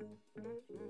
Mm-hmm.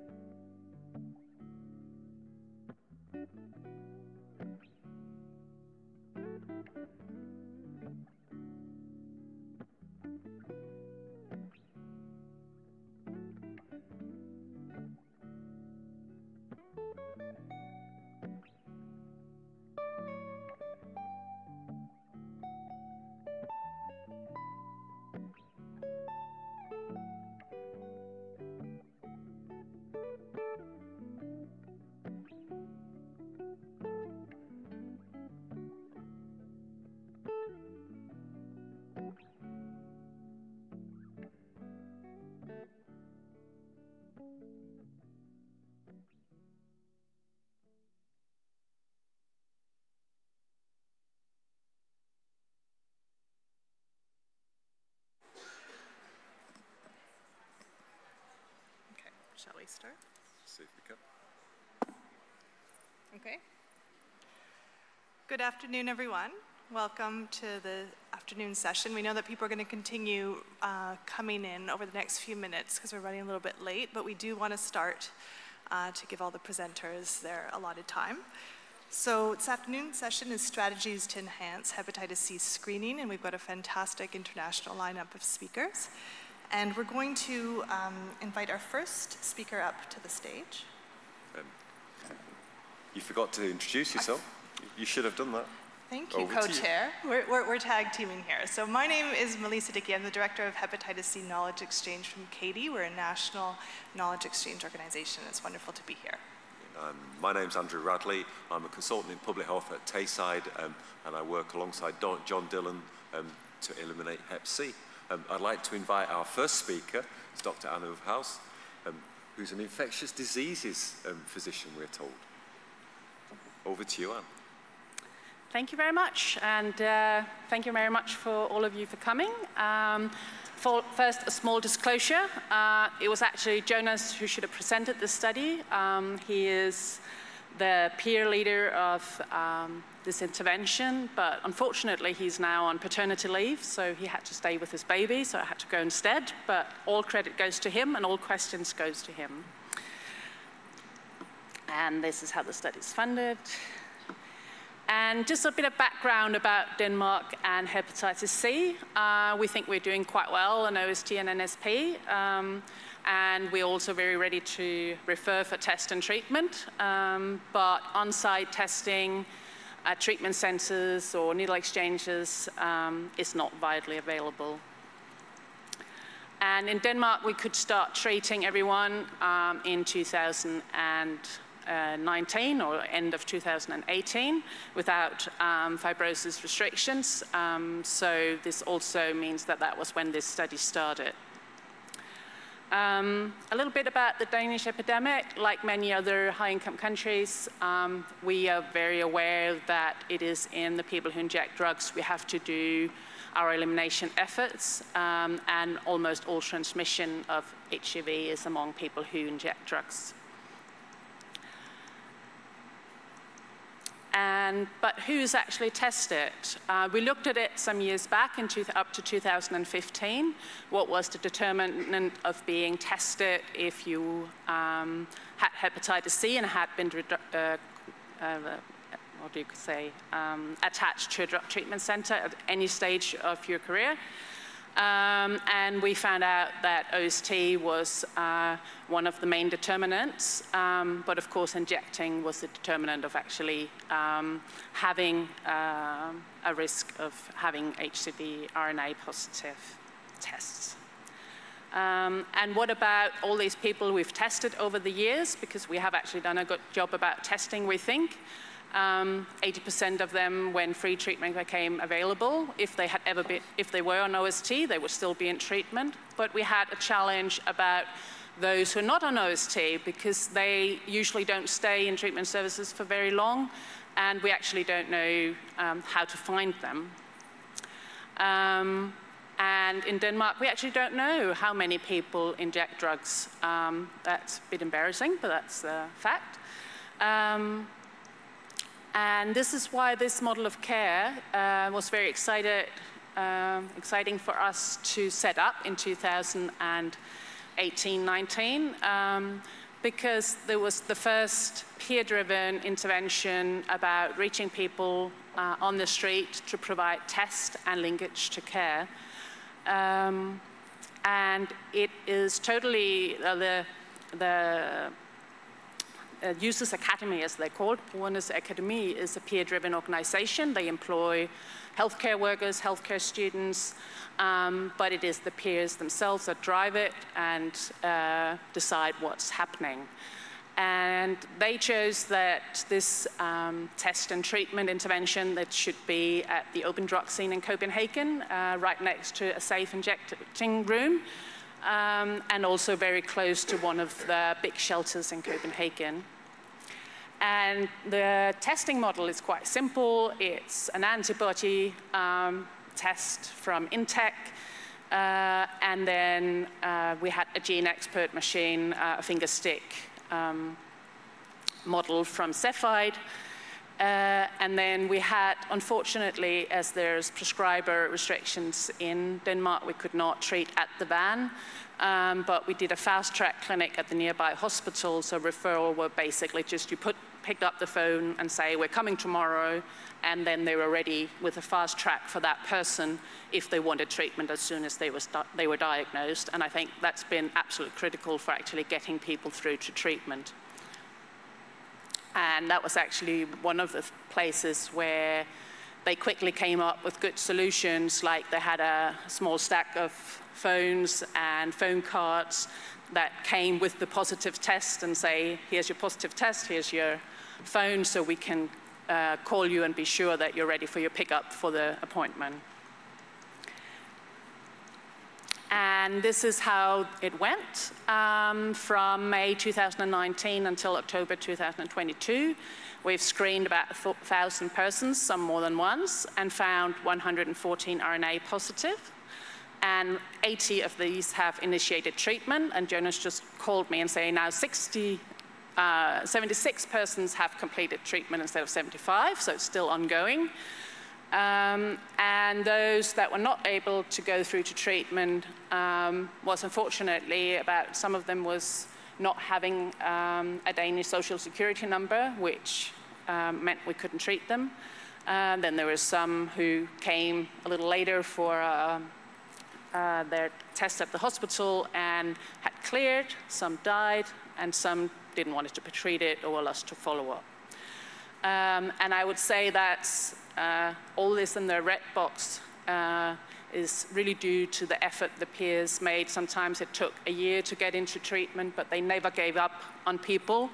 Shall we start? See if we can. Okay. Good afternoon, everyone. Welcome to the afternoon session. We know that people are going to continue uh, coming in over the next few minutes because we're running a little bit late, but we do want to start uh, to give all the presenters their allotted time. So this afternoon session is strategies to enhance hepatitis C screening, and we've got a fantastic international lineup of speakers. And we're going to um, invite our first speaker up to the stage. Um, you forgot to introduce yourself. You should have done that. Thank you, co-chair. We're, we're, we're, tag teaming here. So my name is Melissa Dickey. I'm the director of Hepatitis C Knowledge Exchange from CATIE. We're a national knowledge exchange organization. It's wonderful to be here. Um, my name's Andrew Radley. I'm a consultant in public health at Tayside, um, and I work alongside Don, John Dillon um, to eliminate Hep C. Um, I'd like to invite our first speaker, Dr. Anne Øvrehus, um, who's an infectious diseases um, physician, we're told. Over to you, Anne. Thank you very much, and uh, thank you very much for all of you for coming. Um, for, first, a small disclosure. Uh, it was actually Jonas who should have presented this study. Um, he is the peer leader of um, this intervention, but unfortunately he's now on paternity leave, so he had to stay with his baby, so I had to go instead, but all credit goes to him and all questions goes to him. And this is how the study is funded. And just a bit of background about Denmark and hepatitis C. Uh, we think we're doing quite well in OST and NSP. Um, and we're also very ready to refer for test and treatment. Um, but on-site testing at treatment centers or needle exchanges um, is not widely available. And in Denmark, we could start treating everyone um, in 2019 or end of 2018 without um, fibrosis restrictions. Um, so this also means that that was when this study started. Um, a little bit about the Danish epidemic. Like many other high-income countries, um, we are very aware that it is in the people who inject drugs we have to do our elimination efforts, um, and almost all transmission of HCV is among people who inject drugs. And, but who's actually tested? Uh, we looked at it some years back, in two, up to 2015. What was the determinant of being tested if you um, had hepatitis C and had been, uh, uh, what do you say, um, attached to a drug treatment center at any stage of your career? Um, and we found out that OST was uh, one of the main determinants, um, but of course injecting was the determinant of actually um, having uh, a risk of having HCV RNA positive tests. Um, and what about all these people we've tested over the years? Because we have actually done a good job about testing, we think. 80% um, of them, when free treatment became available, if they had ever been, if they were on OST, they would still be in treatment. But we had a challenge about those who are not on OST because they usually don't stay in treatment services for very long, and we actually don't know um, how to find them. Um, and in Denmark, we actually don't know how many people inject drugs. Um, that's a bit embarrassing, but that's a fact. And this is why this model of care uh, was very excited um, exciting for us to set up in 2018-19 um, because there was the first peer-driven intervention about reaching people uh, on the street to provide test and linkage to care. Um, and it is totally uh, the, the uh, Users Academy, as they're called. Brugernes Academy is a peer-driven organization. They employ healthcare workers, healthcare students, um, but it is the peers themselves that drive it and uh, decide what's happening. And they chose that this um, test and treatment intervention that should be at the open drug scene in Copenhagen, uh, right next to a safe injecting room, um, and also very close to one of the big shelters in Copenhagen. And the testing model is quite simple. It's an antibody um, test from Intec, uh, and then uh, we had a GeneXpert machine, uh, a finger stick um, model from Cepheid. Uh, and then we had, unfortunately, as there's prescriber restrictions in Denmark, we could not treat at the van. Um, but we did a fast track clinic at the nearby hospital, so referral were basically just you put, picked up the phone and say, we're coming tomorrow, and then they were ready with a fast track for that person if they wanted treatment as soon as they, was, they were diagnosed. And I think that's been absolutely critical for actually getting people through to treatment. And that was actually one of the places where they quickly came up with good solutions, like they had a small stack of phones and phone cards that came with the positive test and say, here's your positive test, here's your phone, so we can uh, call you and be sure that you're ready for your pickup for the appointment. And this is how it went um, from May 2019 until October 2022. We've screened about 1,000 persons, some more than once, and found 114 RNA positive. And 80 of these have initiated treatment. And Jonas just called me and saying now 60, uh, 76 persons have completed treatment instead of 75, so it's still ongoing. Um, and those that were not able to go through to treatment um, was unfortunately about some of them was not having um, a Danish social security number, which um, meant we couldn't treat them. Uh, then there were some who came a little later for uh, uh, their test at the hospital and had cleared, some died, and some didn't want us to be treated or lost to follow up. Um, and I would say that uh, all this in the red box uh, is really due to the effort the peers made. Sometimes it took a year to get into treatment, but they never gave up on people.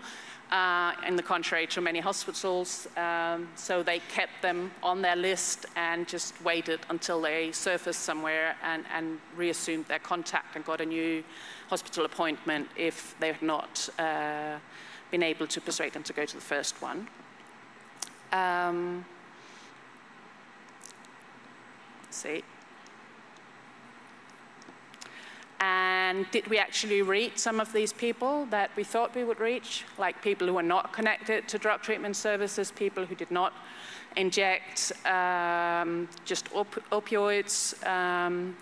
Uh, in the contrary to many hospitals. Um, so they kept them on their list and just waited until they surfaced somewhere and, and, reassumed their contact and got a new hospital appointment if they had not uh, been able to persuade them to go to the first one. Um, see. And did we actually reach some of these people that we thought we would reach, like people who are not connected to drug treatment services, people who did not inject um, just op opioids. Um,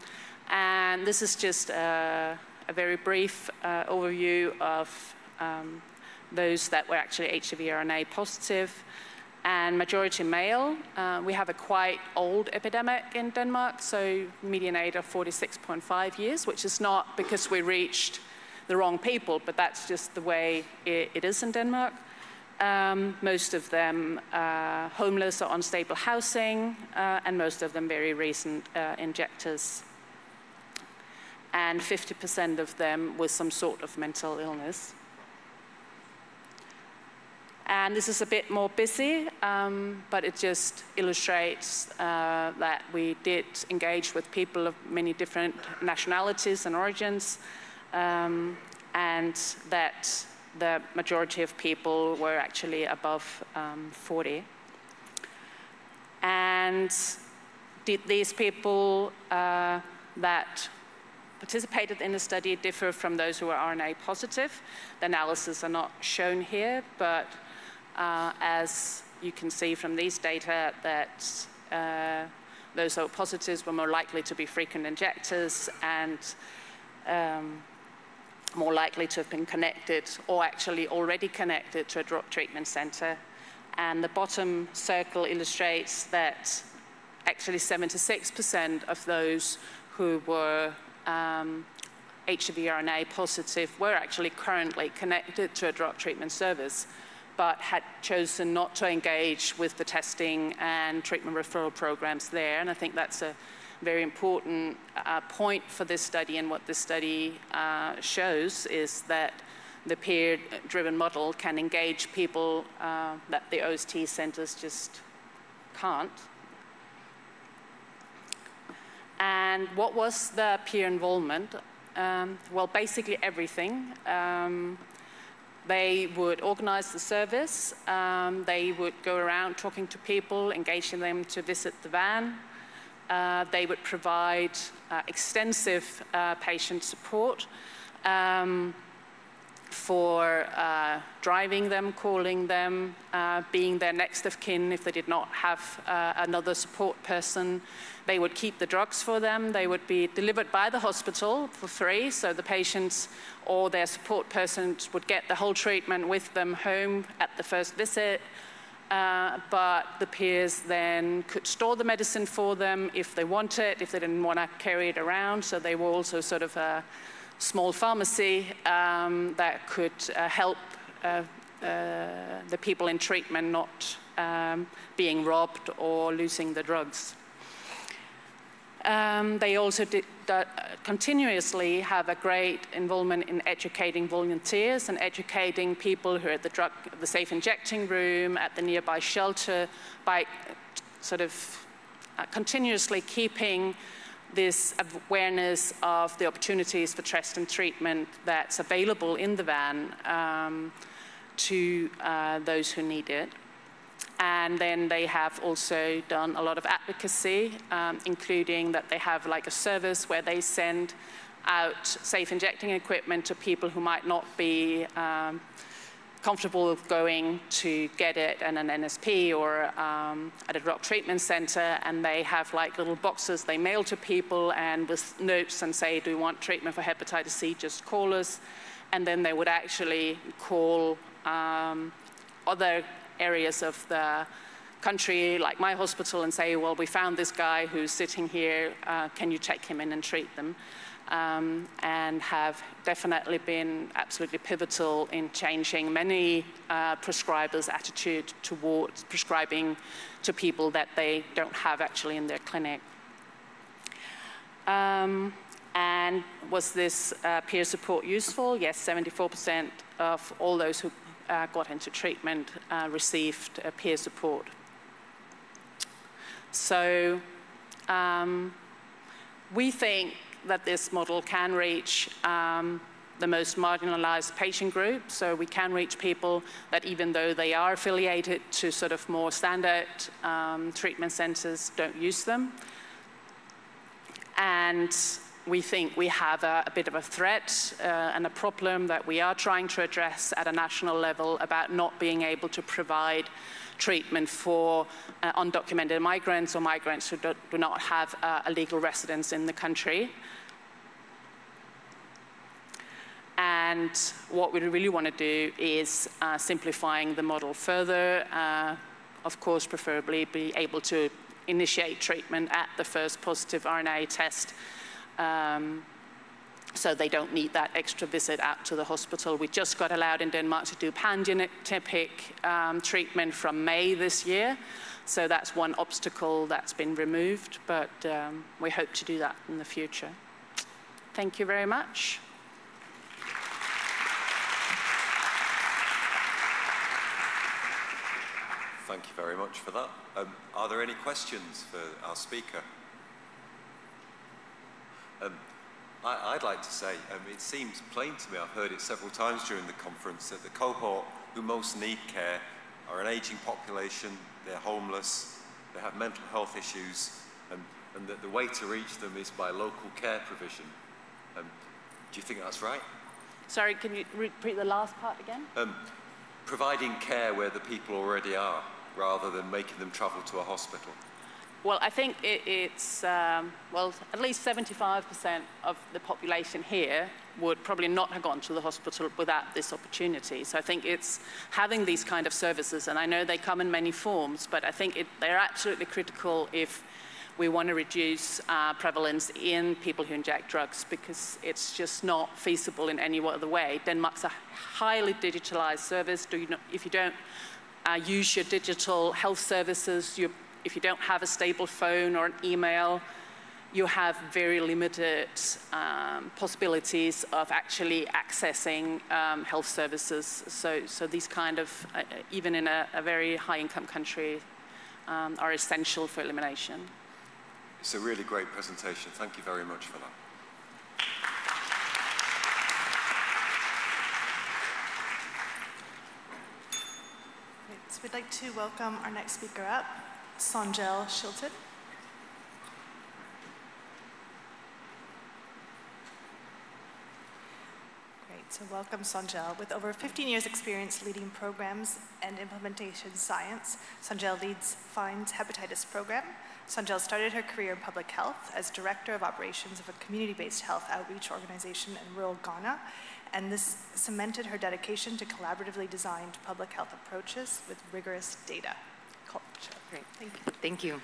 and this is just a, a very brief uh, overview of um, those that were actually HCV RNA positive and majority male. Uh, we have a quite old epidemic in Denmark, so median age of 46.5 years, which is not because we reached the wrong people, but that's just the way it, it is in Denmark. Um, most of them uh, homeless or unstable housing, uh, and most of them very recent uh, injectors. And 50% of them with some sort of mental illness. And this is a bit more busy, um, but it just illustrates uh, that we did engage with people of many different nationalities and origins, um, and that the majority of people were actually above um, 40. And did these people uh, that participated in the study differ from those who were RNA positive? The analyses are not shown here, but uh, as you can see from these data that uh, those O positives were more likely to be frequent injectors and um, more likely to have been connected or actually already connected to a drop treatment center. And the bottom circle illustrates that actually 76% of those who were um, HCV RNA positive were actually currently connected to a drug treatment service, but had chosen not to engage with the testing and treatment referral programs there. And I think that's a very important uh, point for this study and what this study uh, shows is that the peer-driven model can engage people uh, that the OST centers just can't. And what was the peer involvement? Um, well, basically everything. Um, they would organize the service. Um, they would go around talking to people, engaging them to visit the van. Uh, they would provide uh, extensive uh, patient support um, for uh, driving them, calling them, uh, being their next of kin if they did not have uh, another support person. They would keep the drugs for them. They would be delivered by the hospital for free, so the patients or their support persons would get the whole treatment with them home at the first visit. Uh, but the peers then could store the medicine for them if they wanted, if they didn't want to carry it around. So they were also sort of a small pharmacy um, that could uh, help uh, uh the people in treatment not um, being robbed or losing the drugs. Um, they also did, uh, continuously have a great involvement in educating volunteers and educating people who are at the, drug, the safe injecting room, at the nearby shelter, by sort of uh, continuously keeping this awareness of the opportunities for trust and treatment that's available in the van um, to uh, those who need it. And then they have also done a lot of advocacy, um, including that they have like a service where they send out safe injecting equipment to people who might not be um, comfortable with going to get it in an NSP or um, at a drug treatment center, and they have like little boxes they mail to people and with notes and say, do you want treatment for hepatitis C, just call us. And then they would actually call um, other areas of the country, like my hospital, and say, well, we found this guy who's sitting here, uh, can you take him in and treat them? Um, and have definitely been absolutely pivotal in changing many uh, prescribers' attitude towards prescribing to people that they don't have actually in their clinic. Um, and was this uh, peer support useful? Yes, 74% of all those who uh, got into treatment uh, received uh, peer support. So um, we think that this model can reach um, the most marginalized patient group. So we can reach people that even though they are affiliated to sort of more standard um, treatment centers, don't use them. And we think we have a, a bit of a threat uh, and a problem that we are trying to address at a national level about not being able to provide treatment for uh, undocumented migrants or migrants who do, do not have uh, a legal residence in the country. And what we really want to do is uh, simplifying the model further, uh, of course, preferably be able to initiate treatment at the first positive RNA test um, so they don't need that extra visit out to the hospital. We just got allowed in Denmark to do pan-genotypic um, treatment from May this year. So that's one obstacle that's been removed, but um, we hope to do that in the future. Thank you very much. Thank you very much for that. Um, are there any questions for our speaker? Um, I, would like to say, um, it seems plain to me, I've heard it several times during the conference, that the cohort who most need care are an aging population, they're homeless, they have mental health issues, and, and that the way to reach them is by local care provision. Um, do you think that's right? Sorry, can you repeat the last part again? Um, providing care where the people already are, rather than making them travel to a hospital. Well, I think it, it's, um, well, at least 75% of the population here would probably not have gone to the hospital without this opportunity. So I think it's having these kind of services, and I know they come in many forms, but I think it, they're absolutely critical if we want to reduce uh, prevalence in people who inject drugs because it's just not feasible in any other way. Denmark's a highly digitalized service. Do you know, if you don't uh, use your digital health services, you're if you don't have a stable phone or an email, you have very limited um, possibilities of actually accessing um, health services. So, so these kind of, uh, even in a, a, very high income country, um, are essential for elimination. It's a really great presentation. Thank you very much for that. So we'd like to welcome our next speaker up, Sonjelle Shilton. Great, so welcome Sonjelle. With over 15 years experience leading programs and implementation science, Sonjelle leads FIND's hepatitis program. Sonjelle started her career in public health as director of operations of a community-based health outreach organization in rural Ghana, and this cemented her dedication to collaboratively designed public health approaches with rigorous data culture. Great. Thank you. Thank you.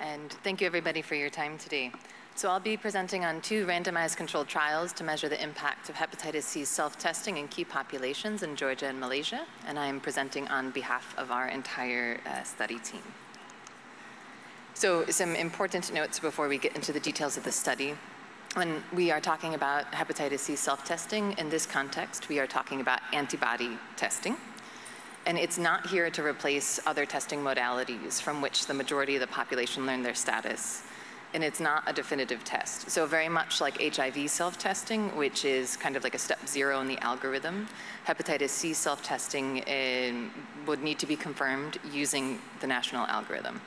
And thank you everybody for your time today. So I'll be presenting on two randomized controlled trials to measure the impact of hepatitis C self-testing in key populations in Georgia and Malaysia, and I am presenting on behalf of our entire uh, study team. So some important notes before we get into the details of the study. When we are talking about hepatitis C self-testing, in this context, we are talking about antibody testing. And it's not here to replace other testing modalities from which the majority of the population learn their status. And it's not a definitive test. So very much like HIV self-testing, which is kind of like a step zero in the algorithm, hepatitis C self-testing eh, would need to be confirmed using the national algorithm.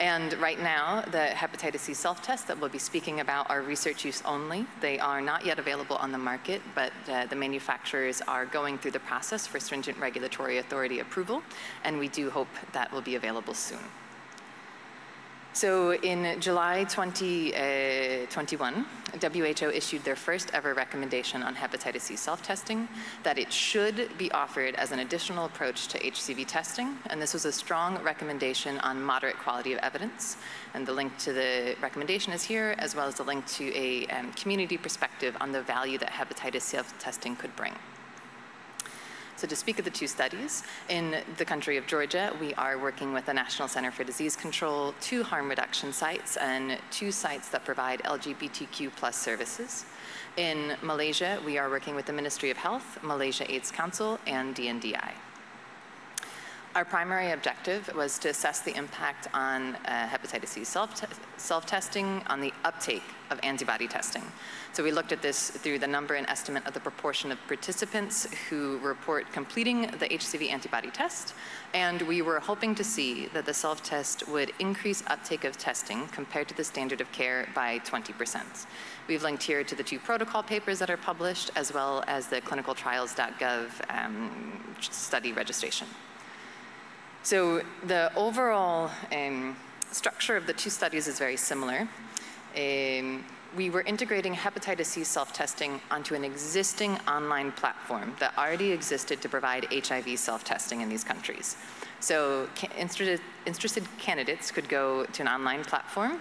And right now, the hepatitis C self-tests that we'll be speaking about are research use only. They are not yet available on the market, but uh, the manufacturers are going through the process for stringent regulatory authority approval, and we do hope that will be available soon. So in July 2021, uh, WHO issued their first ever recommendation on hepatitis C self-testing that it should be offered as an additional approach to HCV testing. And this was a strong recommendation on moderate quality of evidence. And the link to the recommendation is here, as well as the link to a um, community perspective on the value that hepatitis C self-testing could bring. So to speak of the two studies, in the country of Georgia, we are working with the National Center for Disease Control, two harm reduction sites, and two sites that provide LGBTQ plus services. In Malaysia, we are working with the Ministry of Health, Malaysia AIDS Council, and DNDi. Our primary objective was to assess the impact on uh, hepatitis C self-testing on the uptake of antibody testing. So we looked at this through the number and estimate of the proportion of participants who report completing the HCV antibody test, and we were hoping to see that the self-test would increase uptake of testing compared to the standard of care by 20%. We've linked here to the two protocol papers that are published, as well as the clinicaltrials.gov um, study registration. So the overall um, structure of the two studies is very similar. Um, we were integrating hepatitis C self-testing onto an existing online platform that already existed to provide HIV self-testing in these countries. So interested, interested candidates could go to an online platform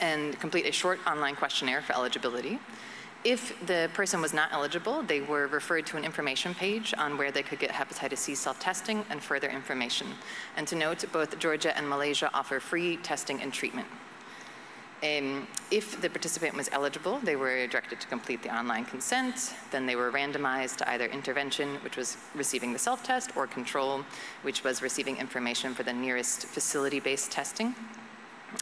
and complete a short online questionnaire for eligibility. If the person was not eligible, they were referred to an information page on where they could get hepatitis C self-testing and further information. And to note, both Georgia and Malaysia offer free testing and treatment. Um, if the participant was eligible, they were directed to complete the online consent. Then they were randomized to either intervention, which was receiving the self-test, or control, which was receiving information for the nearest facility-based testing.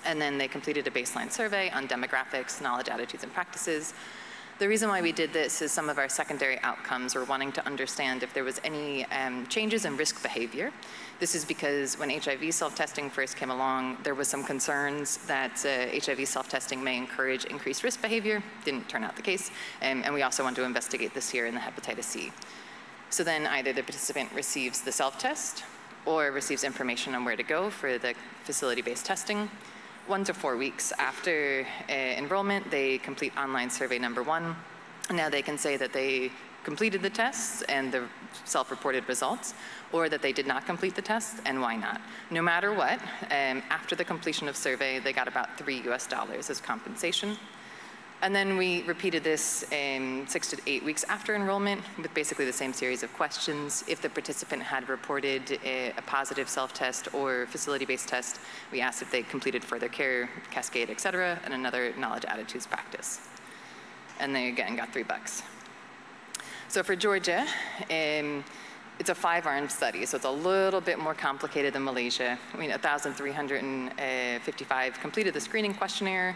And then they completed a baseline survey on demographics, knowledge, attitudes, and practices, the reason why we did this is some of our secondary outcomes were wanting to understand if there was any um, changes in risk behavior. This is because when HIV self-testing first came along, there was some concerns that uh, HIV self-testing may encourage increased risk behavior. Didn't turn out the case. Um, and we also want to investigate this here in the hepatitis C. So then either the participant receives the self-test or receives information on where to go for the facility-based testing. One to four weeks after uh, enrollment, they complete online survey number one. Now they can say that they completed the tests and the self-reported results, or that they did not complete the test and why not. No matter what, um, after the completion of survey, they got about three US dollars as compensation. And then we repeated this um, six to eight weeks after enrollment with basically the same series of questions. If the participant had reported a, a positive self-test or facility-based test, we asked if they completed further care, cascade, et cetera, and another knowledge attitudes practice. And they again got three bucks. So for Georgia, um, it's a five-arm study, so it's a little bit more complicated than Malaysia. I mean, 1,355 completed the screening questionnaire.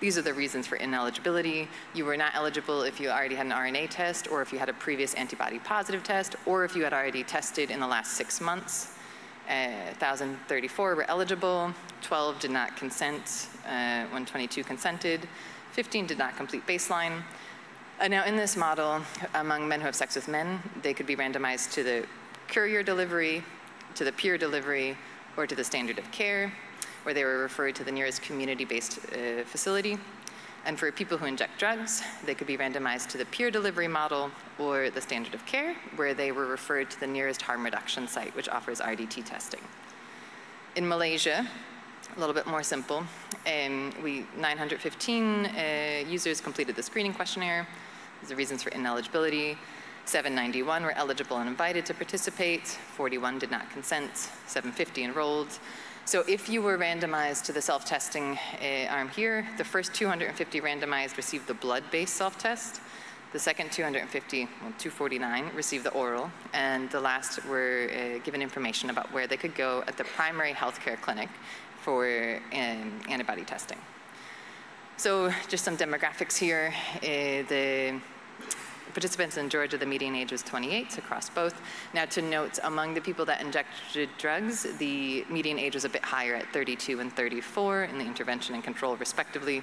These are the reasons for ineligibility. You were not eligible if you already had an RNA test or if you had a previous antibody positive test or if you had already tested in the last six months. Uh, 1,034 were eligible, 12 did not consent, uh, 122 consented, 15 did not complete baseline. Uh, now in this model, among men who have sex with men, they could be randomized to the courier delivery, to the peer delivery, or to the standard of care where they were referred to the nearest community-based uh, facility. And for people who inject drugs, they could be randomized to the peer delivery model or the standard of care, where they were referred to the nearest harm reduction site, which offers RDT testing. In Malaysia, a little bit more simple, um, we 915 uh, users completed the screening questionnaire. The reasons for ineligibility. 791 were eligible and invited to participate. 41 did not consent. 750 enrolled. So if you were randomized to the self-testing uh, arm here, the first 250 randomized received the blood-based self-test. The second 250, well, 249, received the oral, and the last were uh, given information about where they could go at the primary healthcare clinic for um, antibody testing. So just some demographics here. Uh, the participants in Georgia, the median age was 28 across both. Now to note, among the people that injected drugs, the median age was a bit higher at 32 and 34 in the intervention and control respectively.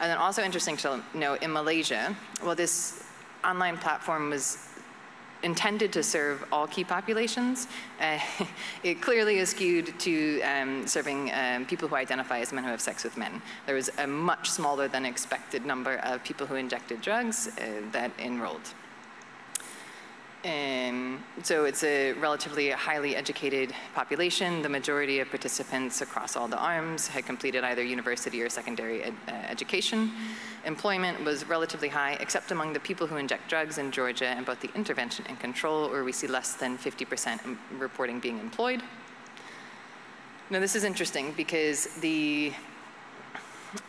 And then also interesting to note, in Malaysia, well this online platform was intended to serve all key populations. Uh, it clearly is skewed to um, serving um, people who identify as men who have sex with men. There was a much smaller than expected number of people who injected drugs uh, that enrolled. Um, so it's a relatively highly educated population. The majority of participants across all the arms had completed either university or secondary ed, uh, education. Employment was relatively high, except among the people who inject drugs in Georgia in both the intervention and control, where we see less than 50% reporting being employed. Now this is interesting because the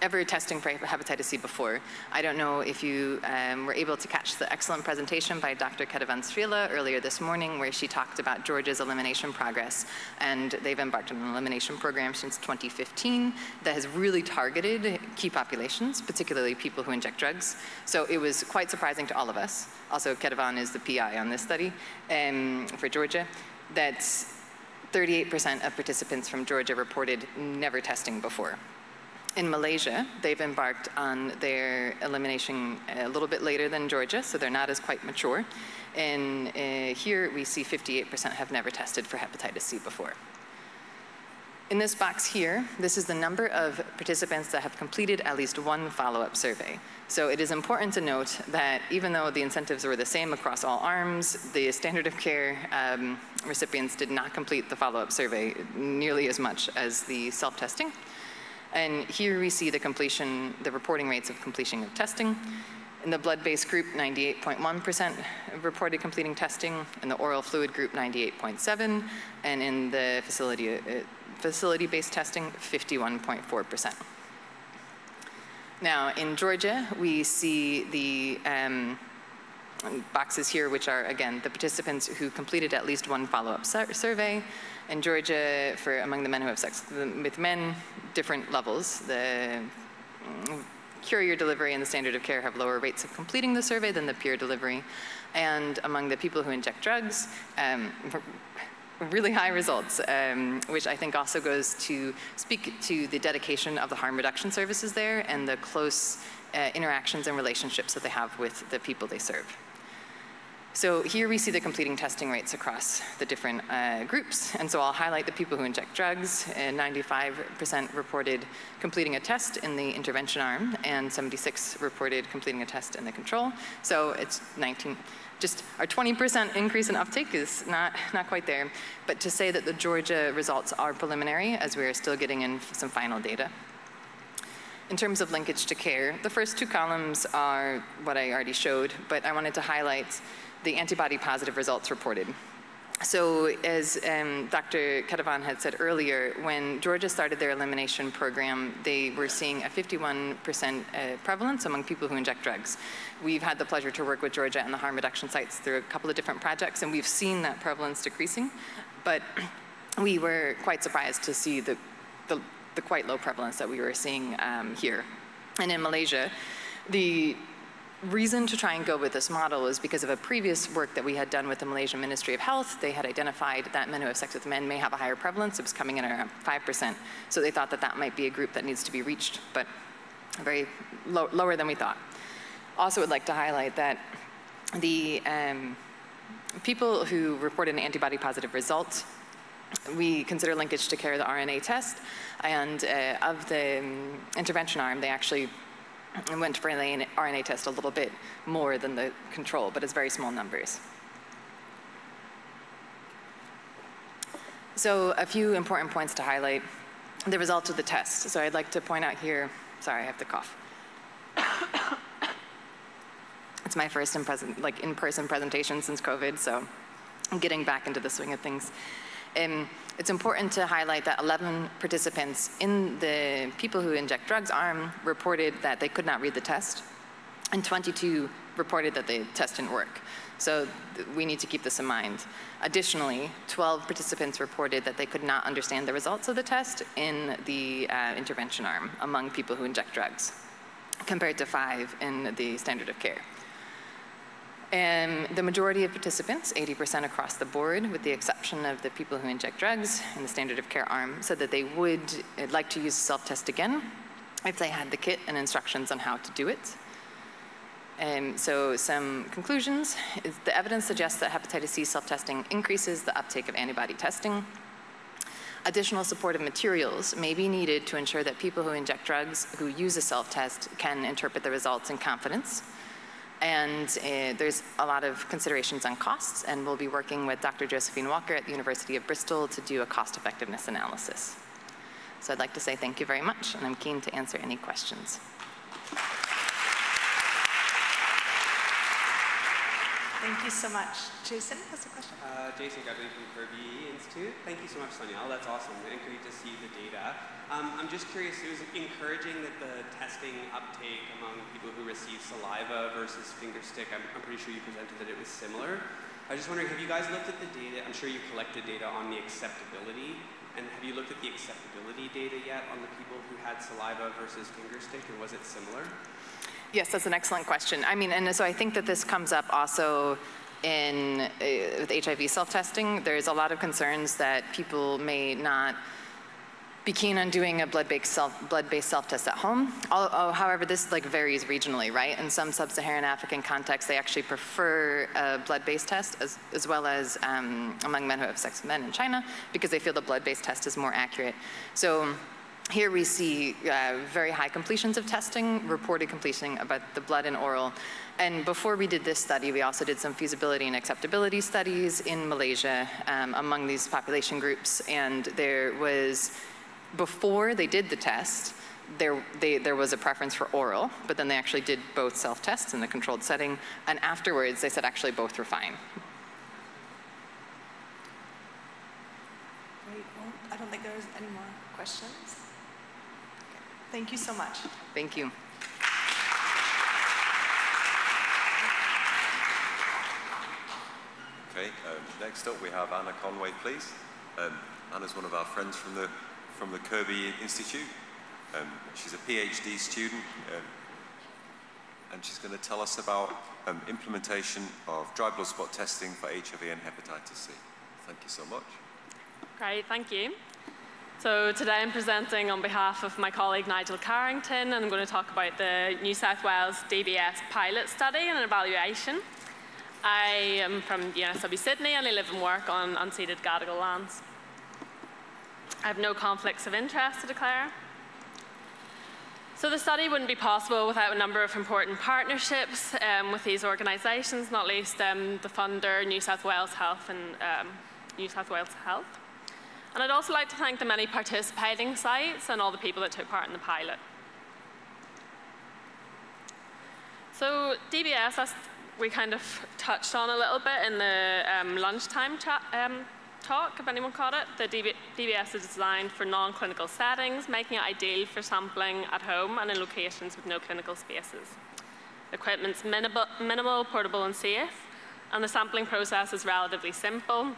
ever testing for hepatitis C before. I don't know if you um, were able to catch the excellent presentation by Dr. Ketevan Stvilia earlier this morning where she talked about Georgia's elimination progress. And they've embarked on an elimination program since 2015 that has really targeted key populations, particularly people who inject drugs. So it was quite surprising to all of us. Also, Ketevan is the PI on this study um, for Georgia. That 38% of participants from Georgia reported never testing before in Malaysia, they've embarked on their elimination a little bit later than Georgia, so they're not as quite mature. And uh, here we see 58% have never tested for hepatitis C before. In this box here, this is the number of participants that have completed at least one follow-up survey. So it is important to note that even though the incentives were the same across all arms, the standard of care um, recipients did not complete the follow-up survey nearly as much as the self-testing. And here we see the completion, the reporting rates of completion of testing. In the blood-based group, 98.1% reported completing testing. In the oral fluid group, 98.7. And in the facility, uh, facility-based testing, 51.4%. Now, in Georgia, we see the um, boxes here, which are, again, the participants who completed at least one follow-up sur survey. In Georgia, for among the men who have sex with men, different levels. The mm, courier delivery and the standard of care have lower rates of completing the survey than the peer delivery. And among the people who inject drugs, um, really high results, um, which I think also goes to speak to the dedication of the harm reduction services there and the close uh, interactions and relationships that they have with the people they serve. So here we see the completing testing rates across the different uh, groups. And so I'll highlight the people who inject drugs. 95% reported completing a test in the intervention arm, and 76 reported completing a test in the control. So it's 19, just our 20% increase in uptake is not, not quite there. But to say that the Georgia results are preliminary, as we are still getting in some final data. In terms of linkage to care, the first two columns are what I already showed, but I wanted to highlight the antibody positive results reported. So as um, Dr. Ketevan had said earlier, when Georgia started their elimination program, they were seeing a 51% uh, prevalence among people who inject drugs. We've had the pleasure to work with Georgia and the harm reduction sites through a couple of different projects, and we've seen that prevalence decreasing. But we were quite surprised to see the, the, the quite low prevalence that we were seeing um, here. And in Malaysia, the reason to try and go with this model is because of a previous work that we had done with the Malaysian Ministry of Health. They had identified that men who have sex with men may have a higher prevalence. It was coming in around 5%. So they thought that that might be a group that needs to be reached, but very low, lower than we thought. Also would like to highlight that the um, people who reported an antibody positive result we consider linkage to care the RNA test, and uh, of the um, intervention arm, they actually and went for the RNA test a little bit more than the control, but it's very small numbers. So a few important points to highlight. The results of the test. So I'd like to point out here, sorry, I have to cough. it's my first in like in-person presentation since COVID, so I'm getting back into the swing of things. Um, it's important to highlight that 11 participants in the people who inject drugs arm reported that they could not read the test, and 22 reported that the test didn't work. So we need to keep this in mind. Additionally, 12 participants reported that they could not understand the results of the test in the uh, intervention arm among people who inject drugs, compared to five in the standard of care. And the majority of participants, 80% across the board, with the exception of the people who inject drugs in the standard of care arm, said that they would uh, like to use self-test again if they had the kit and instructions on how to do it. And so some conclusions. The evidence suggests that hepatitis C self-testing increases the uptake of antibody testing. Additional supportive materials may be needed to ensure that people who inject drugs who use a self-test can interpret the results in confidence. And uh, there's a lot of considerations on costs, and we'll be working with Dr. Josephine Walker at the University of Bristol to do a cost effectiveness analysis. So I'd like to say thank you very much, and I'm keen to answer any questions. Thank you so much. Jason has a question. Uh, Jason Grebely from Kirby Institute. Thank you so much, Sonia. That's awesome and great to see the data. Um, I'm just curious, it was encouraging that the testing uptake among people who receive saliva versus finger stick, I'm, I'm pretty sure you presented that it was similar. I was just wondering, have you guys looked at the data? I'm sure you collected data on the acceptability. And have you looked at the acceptability data yet on the people who had saliva versus finger stick, and was it similar? Yes, that's an excellent question. I mean, and so I think that this comes up also in uh, with HIV self-testing. There's a lot of concerns that people may not be keen on doing a blood-based self, blood-based self-test at home. Oh, however, this like varies regionally, right? In some sub-Saharan African contexts, they actually prefer a blood-based test as, as well as um, among men who have sex with men in China because they feel the blood-based test is more accurate. So here we see uh, very high completions of testing, reported completion about the blood and oral. And before we did this study, we also did some feasibility and acceptability studies in Malaysia um, among these population groups. And there was, before they did the test, there, they, there was a preference for oral, but then they actually did both self-tests in the controlled setting. And afterwards, they said actually both were fine. Great. Well, I don't think there's any more questions. Thank you so much. Thank you. Okay, um, next up we have Anna Conway, please. Um, Anna's one of our friends from the, from the Kirby Institute. Um, she's a PhD student, um, and she's going to tell us about um, implementation of dry blood spot testing for HIV and hepatitis C. Thank you so much. Great, thank you. So today I'm presenting on behalf of my colleague Nigel Carrington, and I'm going to talk about the New South Wales DBS pilot study and evaluation. I am from UNSW Sydney and I live and work on unceded Gadigal lands. I have no conflicts of interest to declare. So the study wouldn't be possible without a number of important partnerships um, with these organisations, not least um, the funder, New South Wales Health and um, New South Wales Health. And I'd also like to thank the many participating sites and all the people that took part in the pilot. So DBS, as we kind of touched on a little bit in the um, lunchtime um, talk, if anyone caught it. The DB DBS is designed for non-clinical settings, making it ideal for sampling at home and in locations with no clinical spaces. Equipment's minimal, minimal, portable and safe, and the sampling process is relatively simple.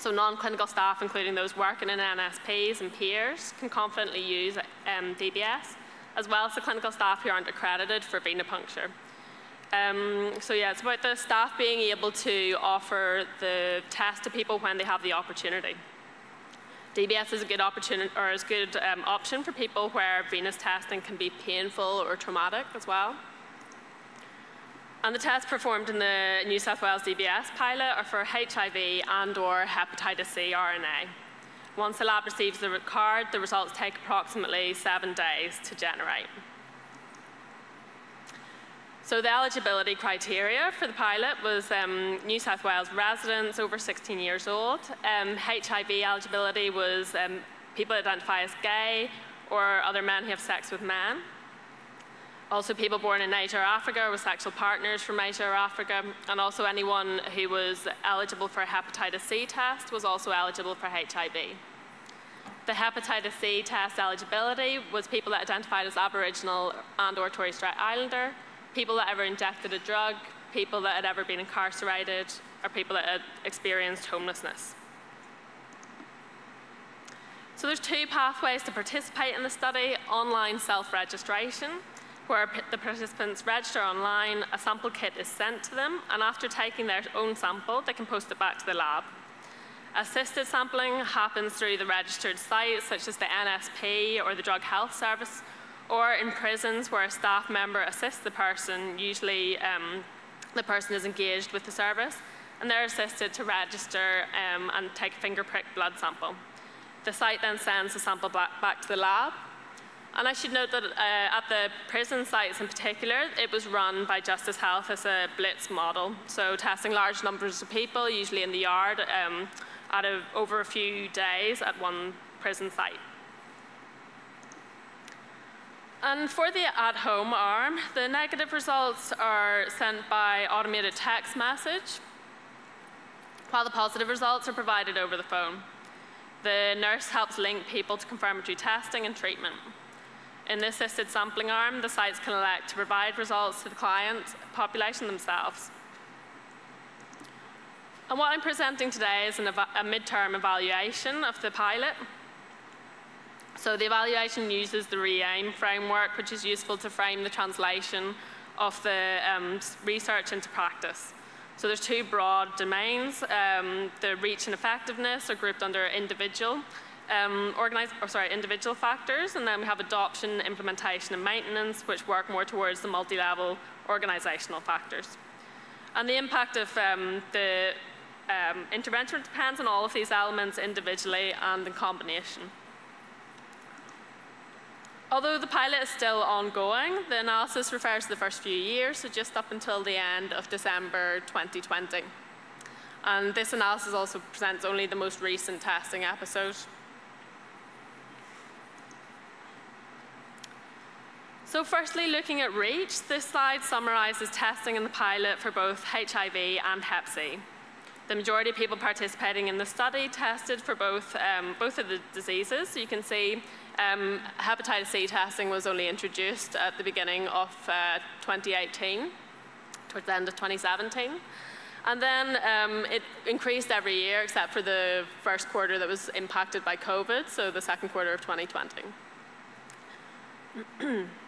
So non-clinical staff, including those working in NSPs and peers, can confidently use um, DBS, as well as the clinical staff who aren't accredited for venipuncture. Um, so yeah, it's about the staff being able to offer the test to people when they have the opportunity. DBS is a good opportunity or is good um, option for people where venous testing can be painful or traumatic as well. And the tests performed in the New South Wales DBS pilot are for HIV and or hepatitis C RNA. Once the lab receives the card, the results take approximately seven days to generate. So the eligibility criteria for the pilot was um, New South Wales residents over 16 years old. Um, HIV eligibility was um, people identify as gay or other men who have sex with men. Also people born in Niger, Africa with sexual partners from Niger, Africa, and also anyone who was eligible for a hepatitis C test was also eligible for HIV. The hepatitis C test eligibility was people that identified as Aboriginal and or Torres Strait Islander, people that ever injected a drug, people that had ever been incarcerated, or people that had experienced homelessness. So there's two pathways to participate in the study, online self-registration, where the participants register online, a sample kit is sent to them, and after taking their own sample, they can post it back to the lab. Assisted sampling happens through the registered sites, such as the NSP or the Drug Health Service, or in prisons where a staff member assists the person, usually um, the person is engaged with the service, and they're assisted to register um, and take a finger prick blood sample. The site then sends the sample back, back to the lab. And I should note that uh, at the prison sites in particular, it was run by Justice Health as a blitz model. So testing large numbers of people, usually in the yard, um, of over a few days at one prison site. And for the at-home arm, the negative results are sent by automated text message, while the positive results are provided over the phone. The nurse helps link people to confirmatory testing and treatment. In the assisted sampling arm, the sites can elect to provide results to the client population themselves. And what I'm presenting today is a midterm evaluation of the pilot. So the evaluation uses the REAIM framework, which is useful to frame the translation of the um, research into practice. So there's two broad domains. Um, the reach and effectiveness are grouped under individual, um, or sorry, individual factors, and then we have adoption, implementation, and maintenance, which work more towards the multi-level organizational factors. And the impact of um, the um, intervention depends on all of these elements individually and in combination. Although the pilot is still ongoing, the analysis refers to the first few years, so just up until the end of December 2020. And this analysis also presents only the most recent testing episode. So firstly, looking at REACH, this slide summarizes testing in the pilot for both HIV and Hep C. The majority of people participating in the study tested for both, um, both of the diseases. So you can see um, hepatitis C testing was only introduced at the beginning of uh, 2018, towards the end of 2017. And then um, it increased every year except for the first quarter that was impacted by COVID, so the second quarter of 2020.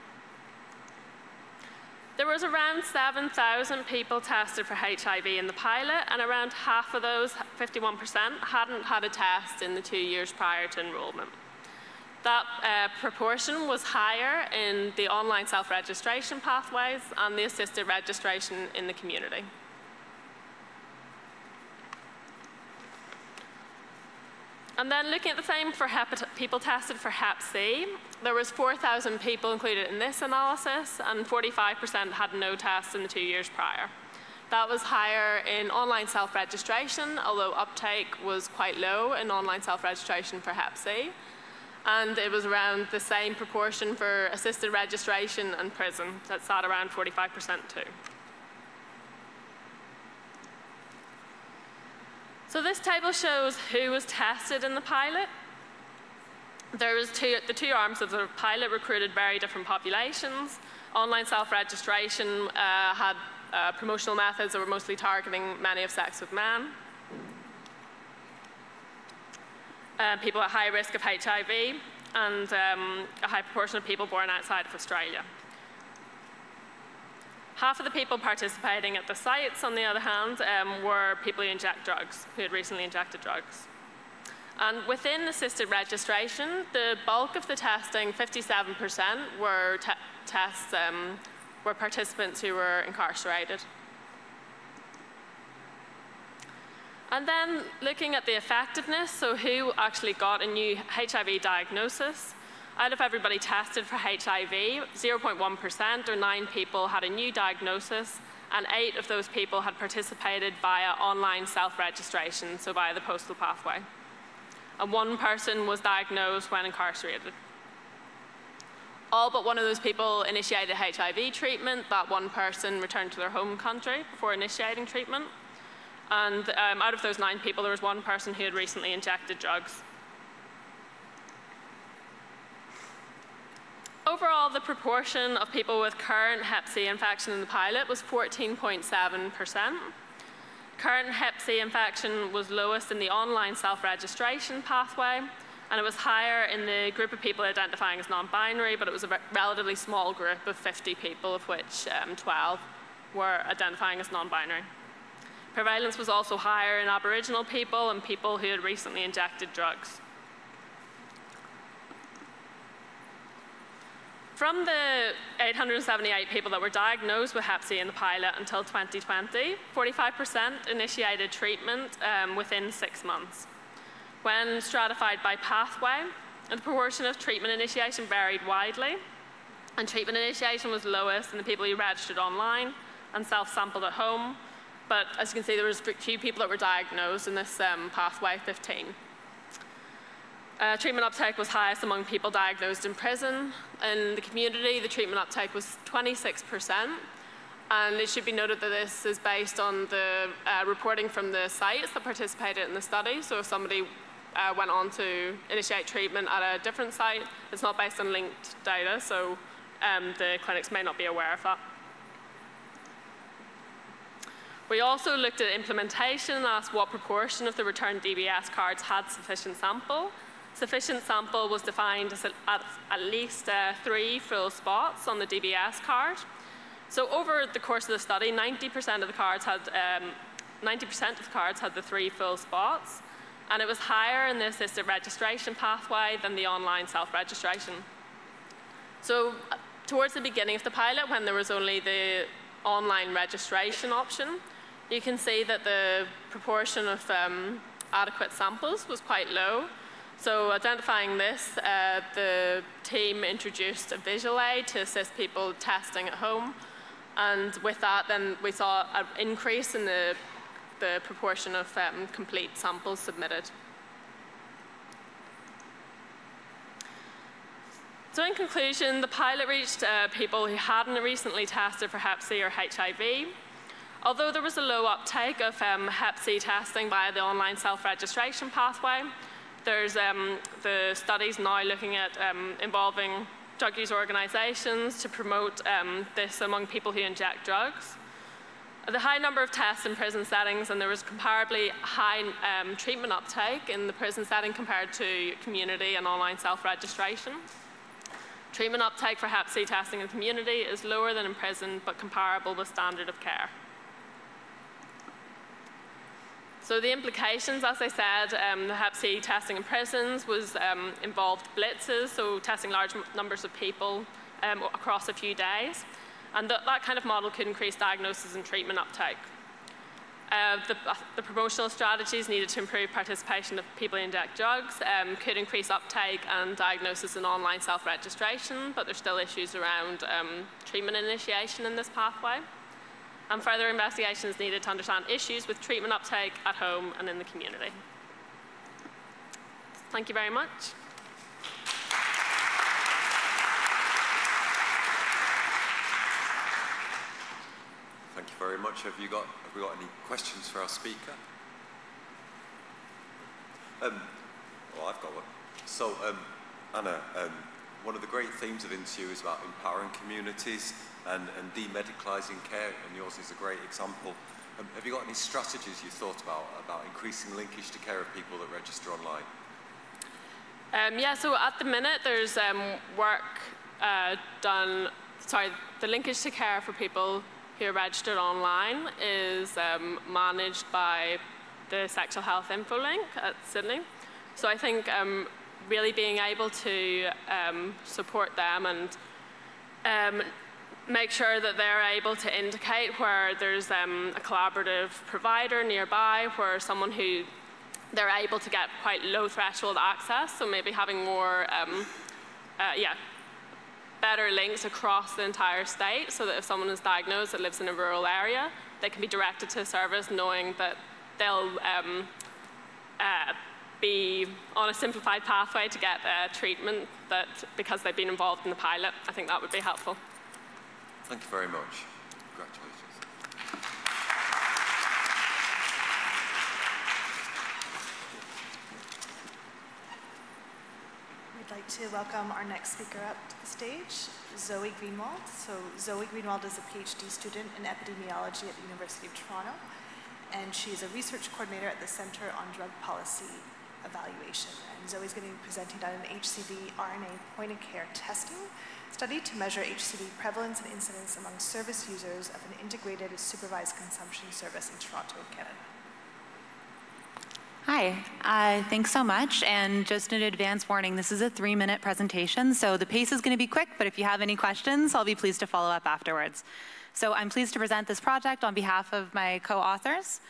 There was around 7,000 people tested for HIV in the pilot, and around half of those, 51%, hadn't had a test in the two years prior to enrolment. That uh, proportion was higher in the online self-registration pathways and the assisted registration in the community. And then looking at the same for people tested for Hep C, there was 4,000 people included in this analysis, and 45% had no tests in the two years prior. That was higher in online self-registration, although uptake was quite low in online self-registration for Hep C. And it was around the same proportion for assisted registration and prison. That sat around 45% too. So this table shows who was tested in the pilot. There was two, the two arms of the pilot recruited very different populations. Online self-registration uh, had uh, promotional methods that were mostly targeting who have sex with men. Uh, people at high risk of HIV, and um, a high proportion of people born outside of Australia. Half of the people participating at the sites, on the other hand, um, were people who inject drugs, who had recently injected drugs. And within assisted registration, the bulk of the testing, 57%, were te tests, um, were participants who were incarcerated. And then looking at the effectiveness, so who actually got a new HIV diagnosis, out of everybody tested for HIV, 0.1% or nine people had a new diagnosis, and eight of those people had participated via online self-registration, so via the postal pathway. And one person was diagnosed when incarcerated. All but one of those people initiated HIV treatment. That one person returned to their home country before initiating treatment. And um, out of those nine people, there was one person who had recently injected drugs. Overall, the proportion of people with current Hep C infection in the pilot was 14.7%. Current Hep C infection was lowest in the online self-registration pathway, and it was higher in the group of people identifying as non-binary, but it was a relatively small group of 50 people, of which um, 12 were identifying as non-binary. Prevalence was also higher in Aboriginal people and people who had recently injected drugs. From the 878 people that were diagnosed with Hep C in the pilot until 2020, 45% initiated treatment um, within six months. When stratified by pathway, the proportion of treatment initiation varied widely, and treatment initiation was lowest in the people who registered online and self-sampled at home. But as you can see, there was a few people that were diagnosed in this um, pathway, 15. Uh, treatment uptake was highest among people diagnosed in prison. In the community, the treatment uptake was 26%. And it should be noted that this is based on the uh, reporting from the sites that participated in the study. So if somebody uh, went on to initiate treatment at a different site, it's not based on linked data, so um, the clinics may not be aware of that. We also looked at implementation and asked what proportion of the returned DBS cards had sufficient sample. Sufficient sample was defined as at, at least uh, three full spots on the DBS card. So over the course of the study, 90% of the cards had 90% um, of the cards had the three full spots, and it was higher in the assisted registration pathway than the online self-registration. So uh, towards the beginning of the pilot, when there was only the online registration option, you can see that the proportion of um, adequate samples was quite low. So identifying this, uh, the team introduced a visual aid to assist people testing at home. And with that, then we saw an increase in the, the proportion of um, complete samples submitted. So in conclusion, the pilot reached uh, people who hadn't recently tested for Hep C or HIV. Although there was a low uptake of um, Hep C testing via the online self-registration pathway, there's um, the studies now looking at um, involving drug use organizations to promote um, this among people who inject drugs. The high number of tests in prison settings, and there was comparably high um, treatment uptake in the prison setting compared to community and online self-registration. Treatment uptake for Hep C testing in the community is lower than in prison, but comparable with standard of care. So the implications, as I said, um, the Hep C testing in prisons was um, involved blitzes, so testing large numbers of people um, across a few days. And th that kind of model could increase diagnosis and treatment uptake. Uh, the, uh, the, promotional strategies needed to improve participation of people in inject drugs um, could increase uptake and diagnosis and online self-registration, but there's still issues around um, treatment initiation in this pathway. And further investigation is needed to understand issues with treatment uptake at home and in the community. Thank you very much. Thank you very much. Have you got have we got any questions for our speaker? Um, well, I've got one. So, um, Anna, um, one of the great themes of INHSU is about empowering communities and, and demedicalising care, and yours is a great example. Um, have you got any strategies you've thought about about increasing linkage to care of people that register online? Um, yeah, so at the minute there's um, work uh, done, sorry, the linkage to care for people who are registered online is um, managed by the Sexual Health Infolink at Sydney. So I think um, really being able to um, support them and make sure that they're able to indicate where there's um, a collaborative provider nearby, where someone who they're able to get quite low threshold access. So maybe having more, um, uh, yeah, better links across the entire state so that if someone is diagnosed that lives in a rural area, they can be directed to a service knowing that they'll um, uh, be on a simplified pathway to get uh, treatment that because they've been involved in the pilot. I think that would be helpful. Thank you very much. Congratulations. We'd like to welcome our next speaker up to the stage, Zoe Greenwald. So Zoe Greenwald is a PhD student in epidemiology at the University of Toronto, and she's a research coordinator at the Center on Drug Policy Evaluation. And Zoe's going to be presenting on an HCV RNA point-of-care testing study to measure HCV prevalence and incidence among service users of an integrated supervised consumption service in Toronto, Canada. Hi, uh, thanks so much. And just an advance warning, this is a three minute presentation, so the pace is going to be quick, but if you have any questions, I'll be pleased to follow up afterwards. So I'm pleased to present this project on behalf of my co-authors.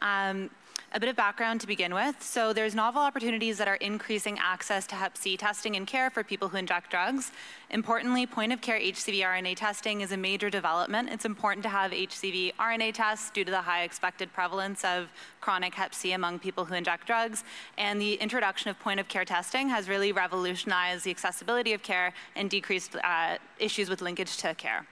Um, a bit of background to begin with. So there's novel opportunities that are increasing access to Hep C testing and care for people who inject drugs. Importantly, point of care HCV RNA testing is a major development. It's important to have HCV RNA tests due to the high expected prevalence of chronic Hep C among people who inject drugs. And the introduction of point of care testing has really revolutionized the accessibility of care and decreased uh, issues with linkage to care.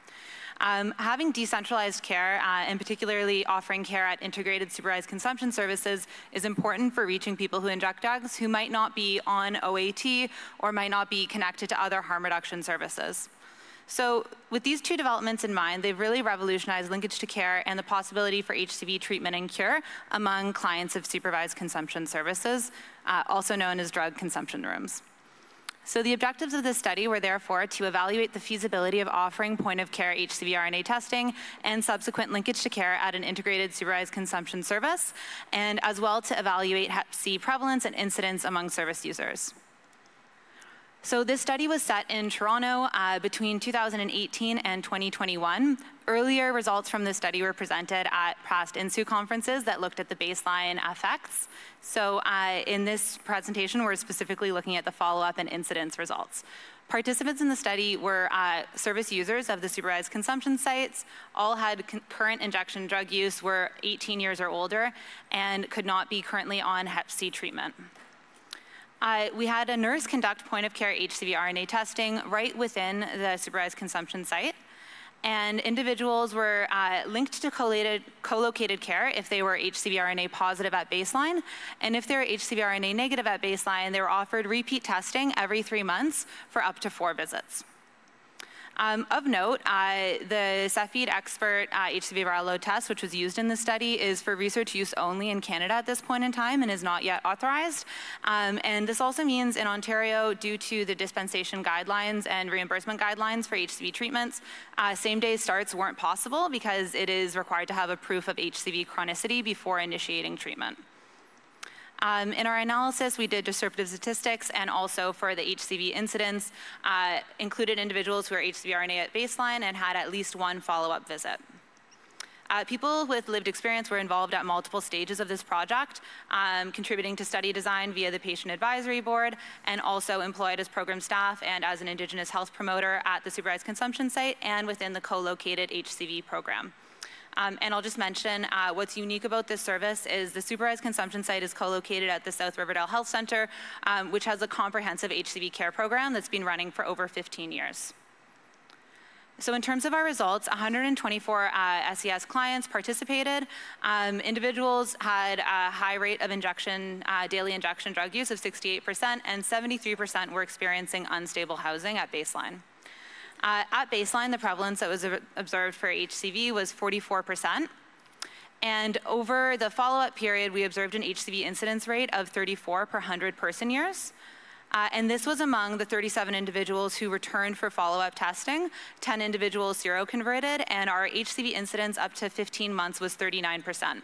Um, having decentralized care, uh, and particularly offering care at integrated supervised consumption services, is important for reaching people who inject drugs who might not be on OAT or might not be connected to other harm reduction services. So with these two developments in mind, they've really revolutionized linkage to care and the possibility for HCV treatment and cure among clients of supervised consumption services, uh, also known as drug consumption rooms. So the objectives of this study were therefore to evaluate the feasibility of offering point-of-care HCV RNA testing and subsequent linkage to care at an integrated supervised consumption service, and as well to evaluate Hep C prevalence and incidence among service users. So this study was set in Toronto uh, between 2018 and 2021. Earlier results from this study were presented at past INHSU conferences that looked at the baseline effects. So uh, in this presentation, we're specifically looking at the follow-up and incidence results. Participants in the study were uh, service users of the supervised consumption sites, all had current injection drug use, were 18 years or older, and could not be currently on Hep C treatment. Uh, we had a nurse conduct point of care HCV RNA testing right within the supervised consumption site. And individuals were uh, linked to co-located care if they were HCV RNA positive at baseline. And if they were HCV RNA negative at baseline, they were offered repeat testing every three months for up to four visits. Um, of note, uh, the Cepheid Xpert uh, HCV viral load test, which was used in the study, is for research use only in Canada at this point in time and is not yet authorized. Um, and this also means in Ontario, due to the dispensation guidelines and reimbursement guidelines for HCV treatments, uh, same-day starts weren't possible because it is required to have a proof of HCV chronicity before initiating treatment. Um, in our analysis, we did disruptive statistics and also for the HCV incidence, uh, included individuals who are HCV RNA at baseline and had at least one follow-up visit. Uh, people with lived experience were involved at multiple stages of this project, um, contributing to study design via the Patient Advisory Board, and also employed as program staff and as an Indigenous health promoter at the supervised consumption site and within the co-located HCV program. Um, and I'll just mention uh, what's unique about this service is the supervised consumption site is co-located at the South Riverdale Health Center, um, which has a comprehensive HCV care program that's been running for over 15 years. So in terms of our results, 124 uh, SES clients participated. Um, individuals had a high rate of injection, uh, daily injection drug use of 68%, and 73% were experiencing unstable housing at baseline. Uh, at baseline, the prevalence that was observed for HCV was 44%. And over the follow-up period, we observed an HCV incidence rate of 34 per 100 person years. Uh, and this was among the 37 individuals who returned for follow-up testing. 10 individuals seroconverted, and our HCV incidence up to 15 months was 39 percent.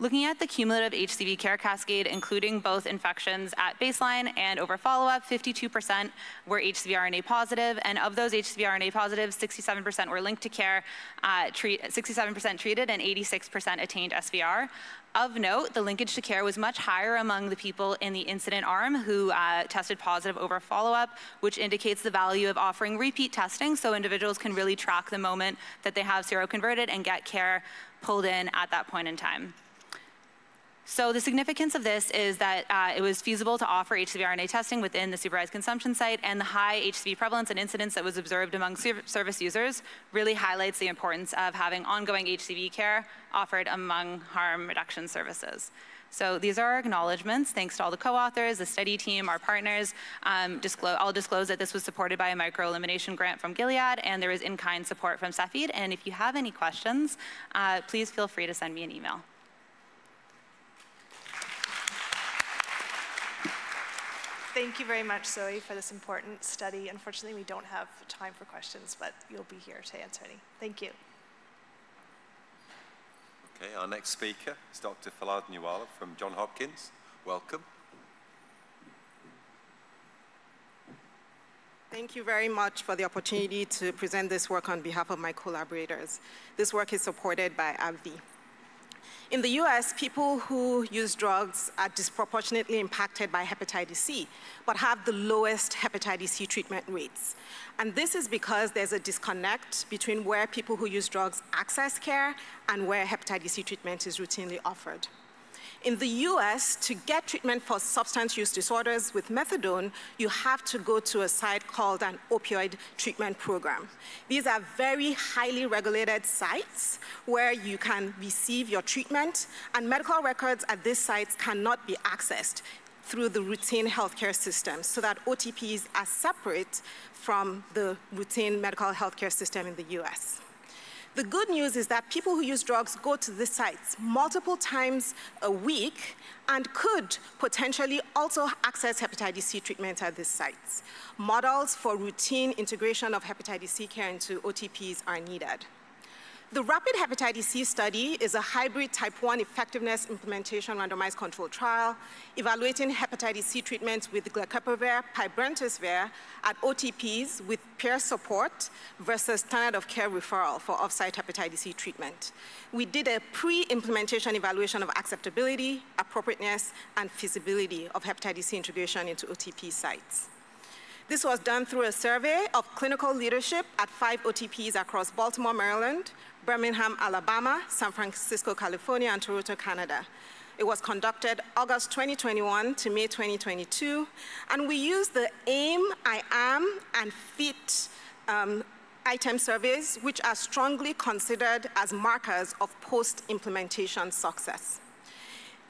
Looking at the cumulative HCV care cascade, including both infections at baseline and over follow-up, 52% were HCV RNA positive, and of those HCV RNA positives, 67% were linked to care, 67% uh, treated, and 86% attained SVR. Of note, the linkage to care was much higher among the people in the incident arm who uh, tested positive over follow-up, which indicates the value of offering repeat testing so individuals can really track the moment that they have seroconverted and get care pulled in at that point in time. So the significance of this is that uh, it was feasible to offer HCV RNA testing within the supervised consumption site, and the high HCV prevalence and incidence that was observed among service users really highlights the importance of having ongoing HCV care offered among harm reduction services. So these are our acknowledgements. Thanks to all the co-authors, the study team, our partners. Um, I'll disclose that this was supported by a microelimination grant from Gilead, and there was in-kind support from Cepheid. And if you have any questions, uh, please feel free to send me an email. Thank you very much, Zoe, for this important study. Unfortunately, we don't have time for questions, but you'll be here to answer any. Thank you. Okay, our next speaker is Dr. Falade-Nwulia from John Hopkins. Welcome. Thank you very much for the opportunity to present this work on behalf of my collaborators. This work is supported by AbbVie. In the US, people who use drugs are disproportionately impacted by hepatitis C, but have the lowest hepatitis C treatment rates. And this is because there's a disconnect between where people who use drugs access care and where hepatitis C treatment is routinely offered. In the US, to get treatment for substance use disorders with methadone, you have to go to a site called an opioid treatment program. These are very highly regulated sites where you can receive your treatment, and medical records at these sites cannot be accessed through the routine healthcare system so that OTPs are separate from the routine medical healthcare system in the US. The good news is that people who use drugs go to these sites multiple times a week and could potentially also access hepatitis C treatment at these sites. Models for routine integration of hepatitis C care into OTPs are needed. The rapid hepatitis C study is a hybrid type 1 effectiveness implementation randomized controlled trial evaluating hepatitis C treatment with glecaprevir, pibrentasvir at OTPs with peer support versus standard of care referral for off-site hepatitis C treatment. We did a pre-implementation evaluation of acceptability, appropriateness, and feasibility of hepatitis C integration into OTP sites. This was done through a survey of clinical leadership at five OTPs across Baltimore, Maryland, Birmingham, Alabama, San Francisco, California, and Toronto, Canada. It was conducted August 2021 to May 2022, and we used the AIM, I AM, and FIM um, item surveys, which are strongly considered as markers of post-implementation success.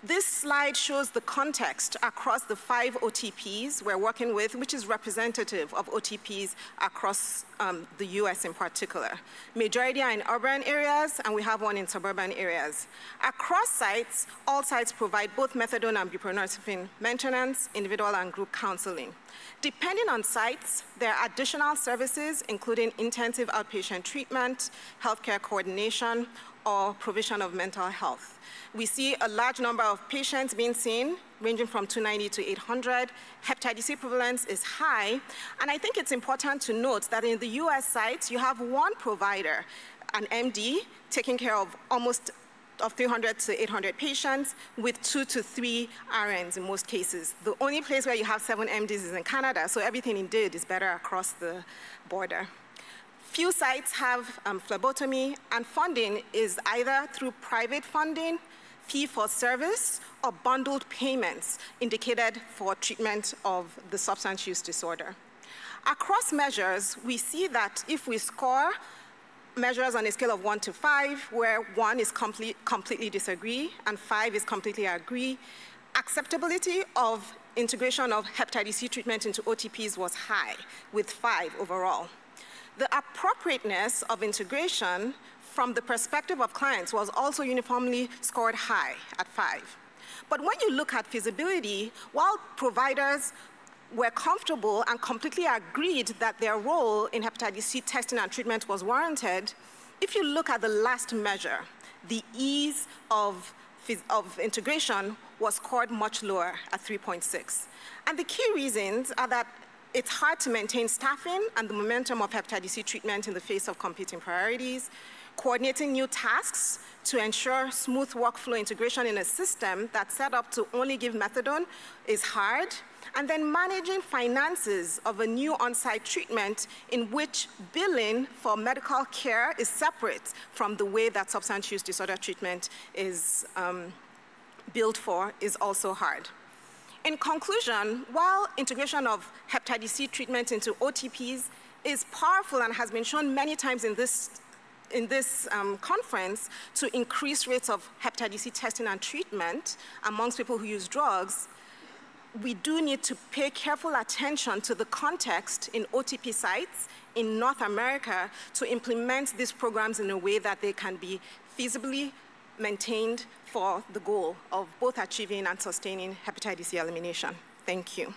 This slide shows the context across the five OTPs we're working with, which is representative of OTPs across um, the US in particular. Majority are in urban areas, and we have one in suburban areas. Across sites, all sites provide both methadone and buprenorphine maintenance, individual and group counseling. Depending on sites, there are additional services, including intensive outpatient treatment, healthcare coordination, or provision of mental health. We see a large number of patients being seen, ranging from 290 to 800. Hepatitis C prevalence is high. And I think it's important to note that in the US sites, you have one provider an MD taking care of almost of 300 to 800 patients with two to three RNs in most cases. The only place where you have seven MDs is in Canada, so everything indeed is better across the border. Few sites have um, phlebotomy, and funding is either through private funding, fee for service, or bundled payments indicated for treatment of the substance use disorder. Across measures, we see that if we score measures on a scale of one to five, where one is complete, completely disagree and five is completely agree, acceptability of integration of hepatitis C treatment into OTPs was high, with five overall. The appropriateness of integration from the perspective of clients was also uniformly scored high at five. But when you look at feasibility, while providers were comfortable and completely agreed that their role in hepatitis C testing and treatment was warranted, if you look at the last measure, the ease of, of integration was scored much lower at 3.6. And the key reasons are that it's hard to maintain staffing and the momentum of hepatitis C treatment in the face of competing priorities, coordinating new tasks to ensure smooth workflow integration in a system that's set up to only give methadone is hard, and then managing finances of a new on-site treatment in which billing for medical care is separate from the way that substance use disorder treatment is um, billed for is also hard. In conclusion, while integration of hepatitis C treatment into OTPs is powerful and has been shown many times in this in this um, conference to increase rates of hepatitis C testing and treatment amongst people who use drugs, we do need to pay careful attention to the context in OTP sites in North America to implement these programs in a way that they can be feasibly maintained for the goal of both achieving and sustaining hepatitis C elimination. Thank you.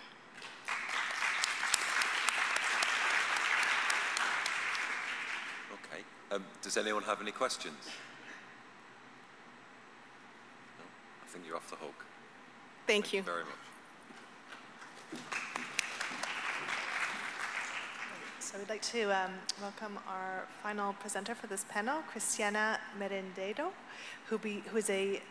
Okay. Um, does anyone have any questions? No? I think you're off the hook. Thank, Thank you. you very much. So we'd like to um, welcome our final presenter for this panel, Cristiana Merendero, who, be, who is a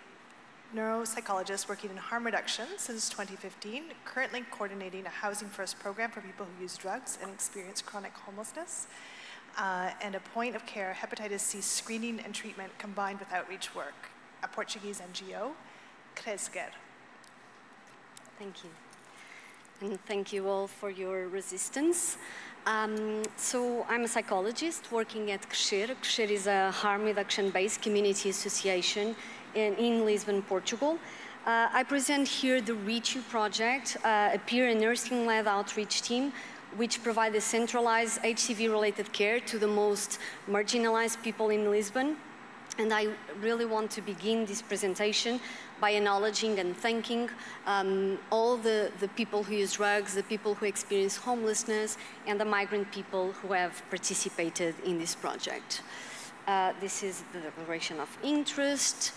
neuropsychologist working in harm reduction since 2015, currently coordinating a Housing First program for people who use drugs and experience chronic homelessness, uh, and a point of care hepatitis C screening and treatment combined with outreach work, a Portuguese NGO, Crescer. Thank you. And thank you all for your resistance. Um, so I'm a psychologist working at Crescer. Crescer is a harm reduction-based community association in, in Lisbon, Portugal. Uh, I present here the Reach You project, uh, a peer and nursing-led outreach team which provide a centralized HCV-related care to the most marginalized people in Lisbon. And I really want to begin this presentation by acknowledging and thanking um, all the, the people who use drugs, the people who experience homelessness, and the migrant people who have participated in this project. Uh, this is the declaration of interest.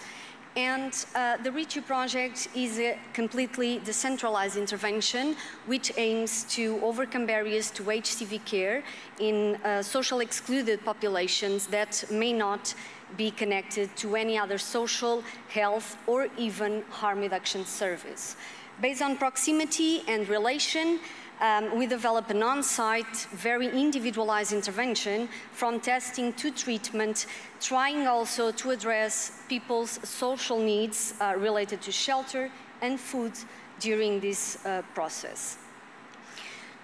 And uh, the Reach project is a completely decentralized intervention which aims to overcome barriers to HCV care in uh, social excluded populations that may not be connected to any other social, health, or even harm reduction service. Based on proximity and relation, um, we develop an on-site, very individualized intervention from testing to treatment, trying also to address people's social needs uh, related to shelter and food during this uh, process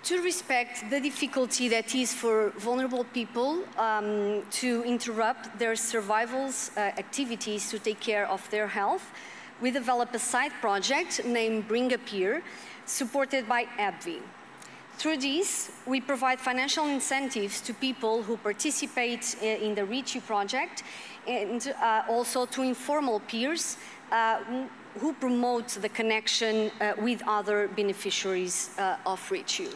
to respect the difficulty that is for vulnerable people um, to interrupt their survival uh, activities to take care of their health, we develop a side project named Bring a Peer, supported by AbbVie. Through this, we provide financial incentives to people who participate uh, in the Reach You project and uh, also to informal peers uh, who promote the connection uh, with other beneficiaries uh, of Reach You.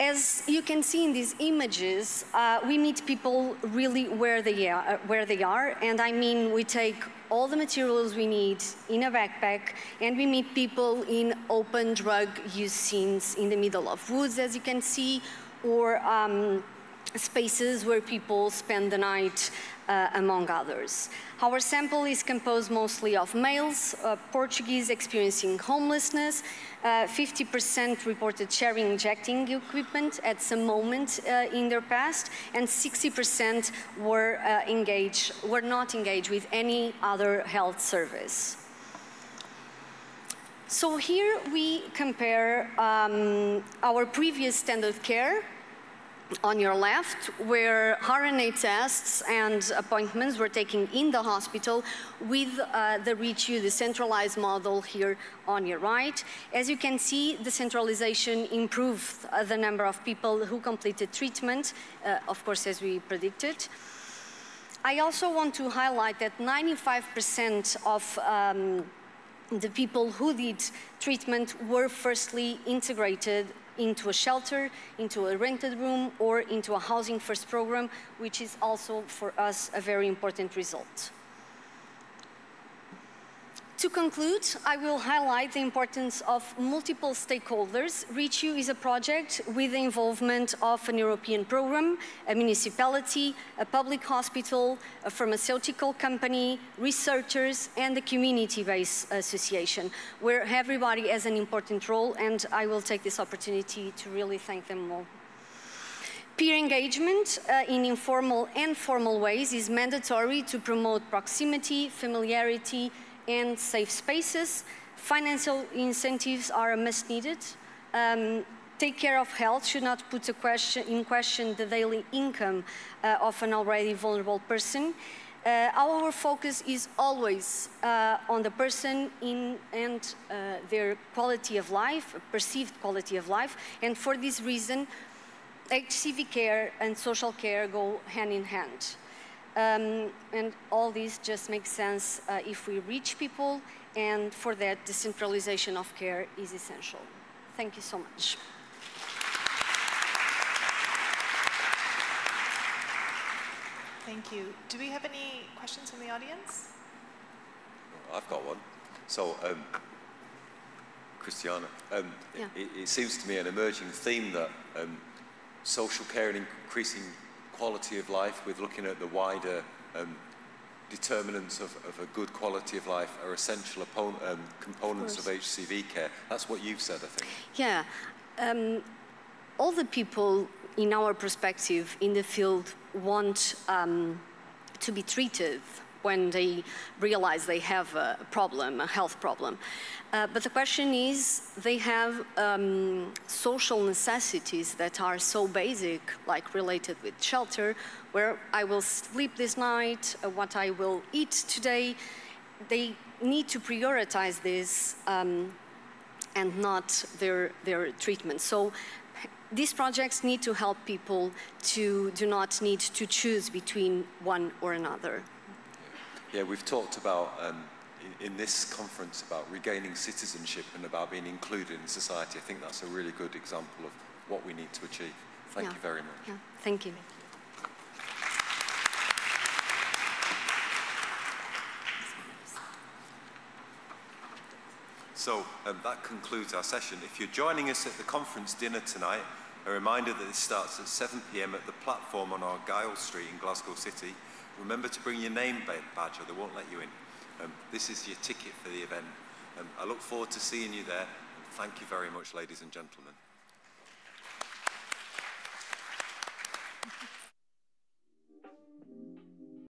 As you can see in these images, uh, we meet people really where they, are, uh, where they are, and I mean we take all the materials we need in a backpack, and we meet people in open drug use scenes in the middle of woods, as you can see, or um, spaces where people spend the night, uh, among others. Our sample is composed mostly of males, uh, Portuguese experiencing homelessness, 50% uh, reported sharing injecting equipment at some moment uh, in their past, and 60% were uh, engaged, were not engaged with any other health service. So here we compare um, our previous standard care on your left, where RNA tests and appointments were taken in the hospital with uh, the REACH-U, the centralized model here on your right. As you can see, the centralization improved uh, the number of people who completed treatment, uh, of course, as we predicted. I also want to highlight that 95% of um, the people who did treatment were firstly integrated into a shelter, into a rented room, or into a housing first program, which is also for us a very important result. To conclude, I will highlight the importance of multiple stakeholders. REACH-U is a project with the involvement of an European program, a municipality, a public hospital, a pharmaceutical company, researchers, and a community-based association, where everybody has an important role, and I will take this opportunity to really thank them all. Peer engagement uh, in informal and formal ways is mandatory to promote proximity, familiarity, and safe spaces. Financial incentives are a must needed. Um, take care of health should not put question, in question the daily income uh, of an already vulnerable person. Uh, our focus is always uh, on the person in, and uh, their quality of life, perceived quality of life, and for this reason, HCV care and social care go hand in hand. Um, and all this just makes sense uh, if we reach people, and for that, decentralization of care is essential. Thank you so much. Thank you. Do we have any questions from the audience? I've got one. So, um, Cristiana, um, yeah. it, it, seems to me an emerging theme that um, social care and increasing quality of life, with looking at the wider um, determinants of, of, a good quality of life are essential um, components of, of, HCV care. That's what you've said, I think. Yeah. Um, all the people in our perspective in the field want um, to be treated when they realize they have a problem, a health problem. Uh, but the question is, they have um, social necessities that are so basic, like related with shelter, where I will sleep this night, uh, what I will eat today. They need to prioritize this um, and not their, their treatment. So these projects need to help people to do not need to choose between one or another. Yeah, we've talked about um, in, in, this conference about regaining citizenship and about being included in society. I think that's a really good example of what we need to achieve. Thank yeah. you very much. Yeah. Thank you. So um, that concludes our session. If you're joining us at the conference dinner tonight, a reminder that this starts at 7 p.m. at the platform on our Argyle Street in Glasgow City. Remember to bring your name badge or they won't let you in. Um, this is your ticket for the event. Um, I look forward to seeing you there. Thank you very much, ladies and gentlemen.